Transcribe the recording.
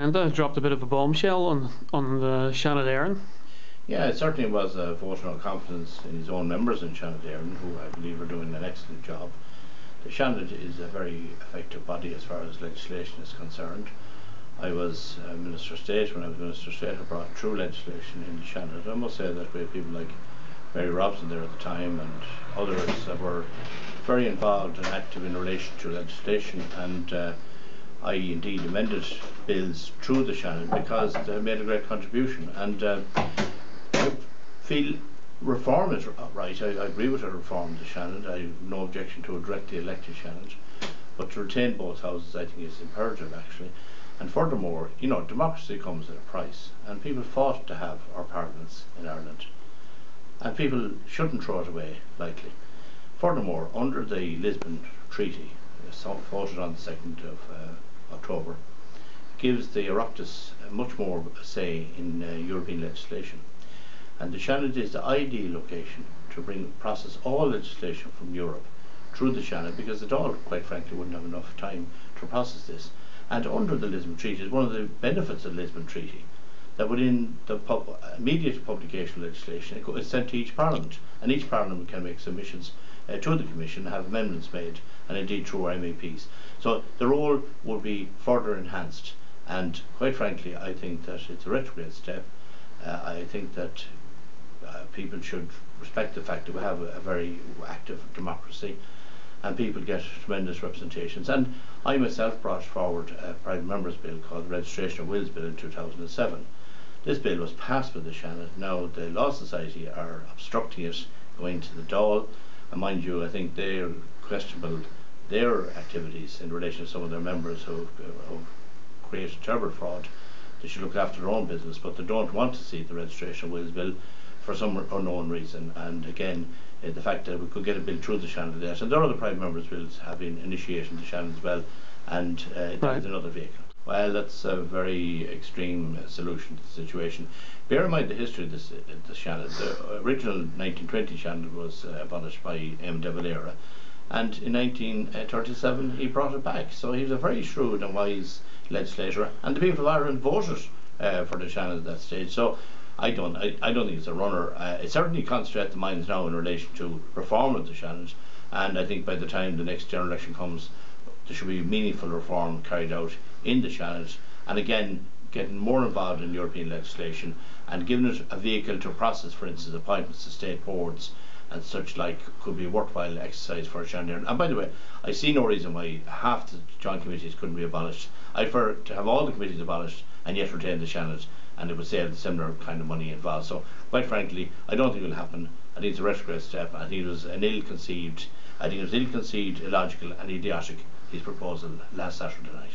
And that dropped a bit of a bombshell on, on the Seanad Éireann. Yeah, it certainly was a vote of confidence in his own members in Seanad Éireann, who I believe are doing an excellent job. The Seanad is a very effective body as far as legislation is concerned. I was uh, Minister of State when I was Minister of State. I brought through legislation in Seanad. I must say that we had people like Mary Robinson there at the time and others that were very involved and active in relation to legislation and uh, I indeed amended bills through the Seanad because they made a great contribution and uh, I feel reform is right. I, I, agree with a reform of the Seanad. I have no objection to a directly elected Seanad, But to retain both houses I think is imperative actually. And furthermore, you know, democracy comes at a price, and people fought to have our parliaments in Ireland, and people shouldn't throw it away lightly. Furthermore, under the Lisbon Treaty, voted on the 2nd of uh, October, gives the Oireachtas much more say in uh, European legislation. And the Seanad is the ideal location to bring process all legislation from Europe through the Seanad because it all, quite frankly, wouldn't have enough time to process this and under the Lisbon Treaty is one of the benefits of the Lisbon Treaty that within the pub immediate publication legislation it's sent to each parliament and each parliament can make submissions uh, to the commission have amendments made and indeed through our MEPs so the role will be further enhanced and quite frankly I think that it's a retrograde step uh, I think that uh, people should respect the fact that we have a, a very active democracy and people get tremendous representations. And I myself brought forward a private member's bill called the Registration of Wills Bill in 2007. This bill was passed by the Seanad. Now the Law Society are obstructing it, going to the Dáil. And mind you, I think they're questionable their activities in relation to some of their members who have created terrible fraud. They should look after their own business, but they don't want to see the Registration of Wills Bill for some unknown reason. And again, uh, the fact that we could get a bill through the Seanad there. So there are other private members' bills have been initiated in the Seanad as well, and uh, right. that is another vehicle. Well, that's a very extreme uh, solution to the situation. Bear in mind the history of this, uh, the Seanad. The original 1920 Seanad was uh, abolished by M. De Valera, and in 1937 he brought it back. So he was a very shrewd and wise legislator, and the people of Ireland voted uh, for the Seanad at that stage. So I don't. I, I don't think it's a runner. Uh, it certainly concentrates the minds now in relation to reform of the Seanad, and I think by the time the next general election comes, there should be meaningful reform carried out in the Seanad, and again getting more involved in European legislation and giving it a vehicle to process, for instance, appointments to state boards and such like could be a worthwhile exercise for a Seanad. And by the way, I see no reason why half the joint committees couldn't be abolished. I prefer to have all the committees abolished and yet retain the Seanad and it would save the similar kind of money involved. So quite frankly, I don't think it will happen. I think it's a retrograde step. I think it was an ill-conceived, I think it was ill-conceived, illogical and idiotic, his proposal last Saturday night.